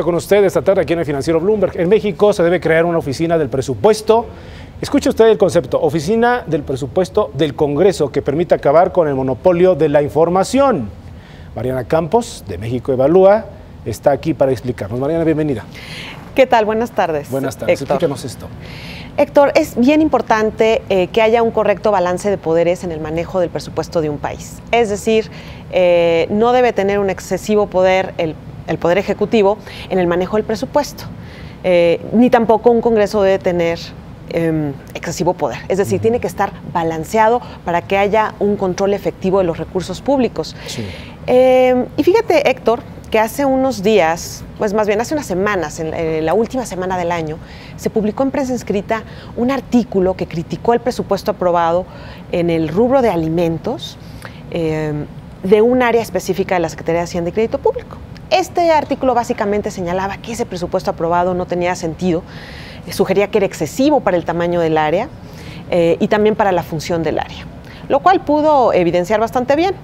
con usted esta tarde aquí en el financiero Bloomberg. En México se debe crear una oficina del presupuesto. Escuche usted el concepto, oficina del presupuesto del Congreso que permita acabar con el monopolio de la información. Mariana Campos, de México Evalúa, está aquí para explicarnos. Mariana, bienvenida. ¿Qué tal? Buenas tardes. Buenas tardes. Explíquenos esto. Héctor, es bien importante eh, que haya un correcto balance de poderes en el manejo del presupuesto de un país. Es decir, eh, no debe tener un excesivo poder el el Poder Ejecutivo en el manejo del presupuesto. Eh, ni tampoco un Congreso debe tener em, excesivo poder. Es decir, tiene que estar balanceado para que haya un control efectivo de los recursos públicos. Em, y fíjate, Héctor, que hace unos días, pues más bien hace unas semanas, en, la última semana del año, se publicó en prensa escrita un artículo que criticó el presupuesto aprobado en el rubro de alimentos em, de un área específica de la Secretaría de Hacienda y Crédito Público. Este artículo básicamente señalaba que ese presupuesto aprobado no tenía sentido, eh, sugería que era excesivo para el tamaño del área eh, y también para la función del área, lo cual pudo evidenciar bastante bien.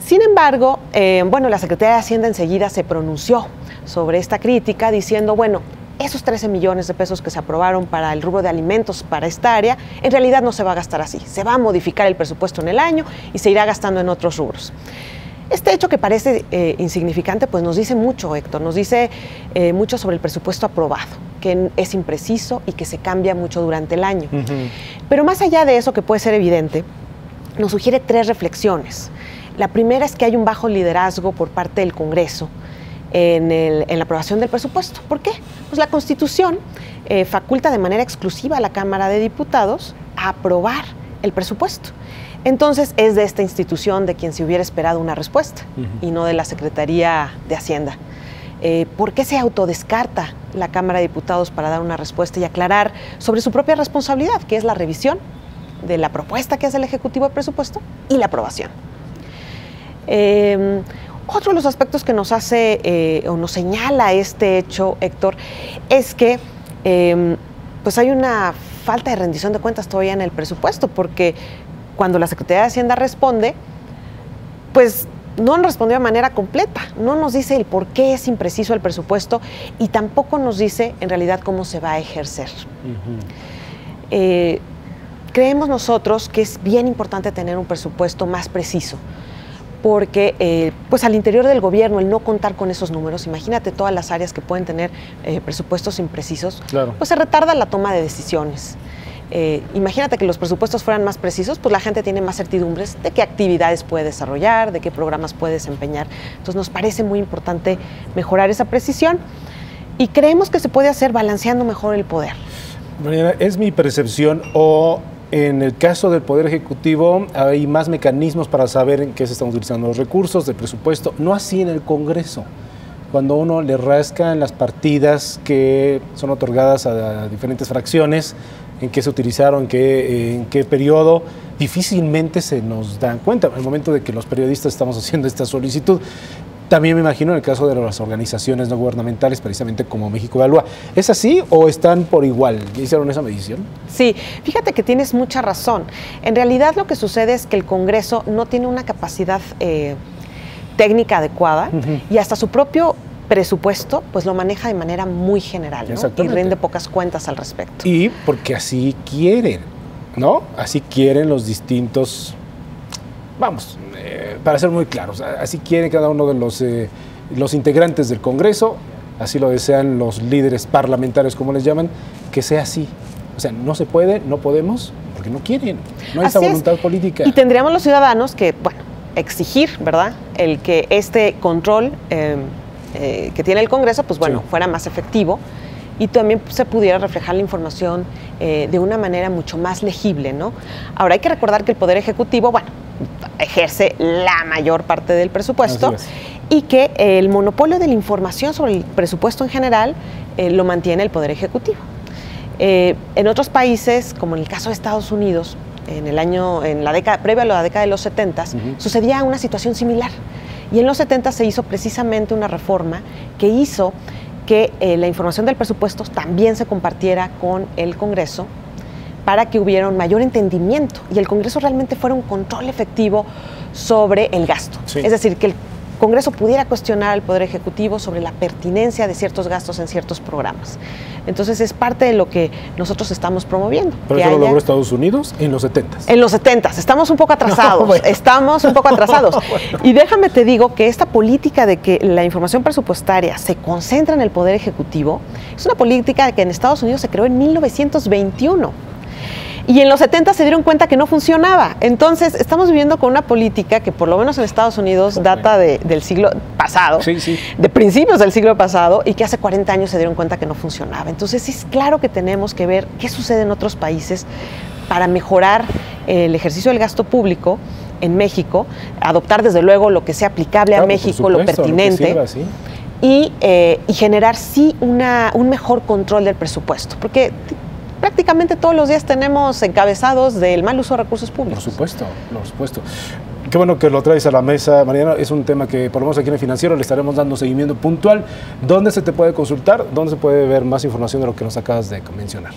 Sin embargo, eh, bueno, la Secretaría de Hacienda enseguida se pronunció sobre esta crítica diciendo, bueno, esos 13 millones de pesos que se aprobaron para el rubro de alimentos para esta área, en realidad no se va a gastar así. Se va a modificar el presupuesto en el año y se irá gastando en otros rubros. Este hecho que parece eh, insignificante, pues nos dice mucho, Héctor, nos dice eh, mucho sobre el presupuesto aprobado, que es impreciso y que se cambia mucho durante el año. Pero más allá de eso que puede ser evidente, nos sugiere tres reflexiones. La primera es que hay un bajo liderazgo por parte del Congreso en, la aprobación del presupuesto. ¿Por qué? Pues la Constitución eh, faculta de manera exclusiva a la Cámara de Diputados a aprobar el presupuesto. Entonces es de esta institución de quien se hubiera esperado una respuesta y no de la Secretaría de Hacienda. Eh, ¿Por qué se autodescarta la Cámara de Diputados para dar una respuesta y aclarar sobre su propia responsabilidad, que es la revisión de la propuesta que hace el Ejecutivo de Presupuesto y la aprobación? Em, otro de los aspectos que nos hace eh, o nos señala este hecho, Héctor, es que em, pues hay una falta de rendición de cuentas todavía en el presupuesto, porque cuando la Secretaría de Hacienda responde, pues no nos respondió de manera completa, no nos dice el por qué es impreciso el presupuesto y tampoco nos dice en realidad cómo se va a ejercer. Eh, creemos nosotros que es bien importante tener un presupuesto más preciso, porque eh, pues al interior del gobierno el no contar con esos números, imagínate todas las áreas que pueden tener eh, presupuestos imprecisos, pues se retarda la toma de decisiones. Eh, imagínate que los presupuestos fueran más precisos, pues la gente tiene más certidumbres de qué actividades puede desarrollar, de qué programas puede desempeñar. Entonces nos parece muy importante mejorar esa precisión y creemos que se puede hacer balanceando mejor el poder. Mariana, ¿es mi percepción o en el caso del Poder Ejecutivo hay más mecanismos para saber en qué se están utilizando los recursos del presupuesto, no así en el Congreso? Cuando uno le rasca en las partidas que son otorgadas a diferentes fracciones, en qué se utilizaron, en qué, en qué periodo, difícilmente se nos dan cuenta. En el momento de que los periodistas estamos haciendo esta solicitud, también me imagino en el caso de las organizaciones no gubernamentales, precisamente como México Evalúa. ¿Es así o están por igual? ¿Hicieron esa medición? Sí, fíjate que tienes mucha razón. En realidad lo que sucede es que el Congreso no tiene una capacidad eh, técnica adecuada y hasta su propio presupuesto, pues lo maneja de manera muy general ¿no? y rinde pocas cuentas al respecto. Y porque así quieren, ¿no? Así quieren los distintos, vamos, eh, para ser muy claros, así quieren cada uno de los, eh, los integrantes del Congreso, así lo desean los líderes parlamentarios, como les llaman, que sea así. O sea, no se puede, no podemos, porque no quieren, no hay esa voluntad política. Y tendríamos los ciudadanos que, bueno, exigir, ¿verdad?, el que este control... Eh, eh, que tiene el Congreso, pues bueno, fuera más efectivo y también se pudiera reflejar la información eh, de una manera mucho más legible, ¿no? Ahora hay que recordar que el Poder Ejecutivo, bueno, ejerce la mayor parte del presupuesto y que el monopolio de la información sobre el presupuesto en general eh, lo mantiene el Poder Ejecutivo. en otros países, como en el caso de Estados Unidos, en el año, en la década, previo a la década de los 70, sucedía una situación similar. Y en los 70 se hizo precisamente una reforma que hizo que eh, la información del presupuesto también se compartiera con el Congreso para que hubiera un mayor entendimiento y el Congreso realmente fuera un control efectivo sobre el gasto. Es decir, que Congreso pudiera cuestionar al Poder Ejecutivo sobre la pertinencia de ciertos gastos en ciertos programas. Entonces es parte de lo que nosotros estamos promoviendo. Pero eso lo logró Estados Unidos en los 70. En los 70, estamos un poco atrasados, estamos un poco atrasados. Y déjame te digo que esta política de que la información presupuestaria se concentra en el Poder Ejecutivo es una política que en Estados Unidos se creó en 1921 y en los 70 se dieron cuenta que no funcionaba. Entonces, estamos viviendo con una política que por lo menos en Estados Unidos data del siglo pasado, de principios del siglo pasado, y que hace 40 años se dieron cuenta que no funcionaba. Entonces, es claro que tenemos que ver qué sucede en otros países para mejorar el ejercicio del gasto público en México, adoptar desde luego lo que sea aplicable a México, lo pertinente. y, eh, y, generar sí una, un mejor control del presupuesto. Porque prácticamente todos los días tenemos encabezados del mal uso de recursos públicos. Por supuesto, por supuesto. Qué bueno que lo traes a la mesa, Mariana. Es un tema que por lo menos aquí en el financiero le estaremos dando seguimiento puntual. ¿Dónde se te puede consultar? ¿Dónde se puede ver más información de lo que nos acabas de mencionar?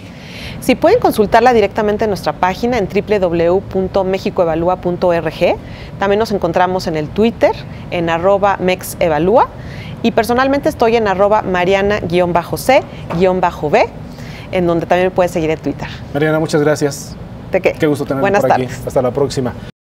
Sí, pueden consultarla directamente en nuestra página en www.mexicoevalúa.org. También nos encontramos en el Twitter, en arroba mexevalúa. Y personalmente estoy en arroba mariana-c-b en donde también me puedes seguir en Twitter. Mariana, muchas gracias. ¿De qué? Qué gusto tenerte Buenas por tardes. aquí. Hasta la próxima.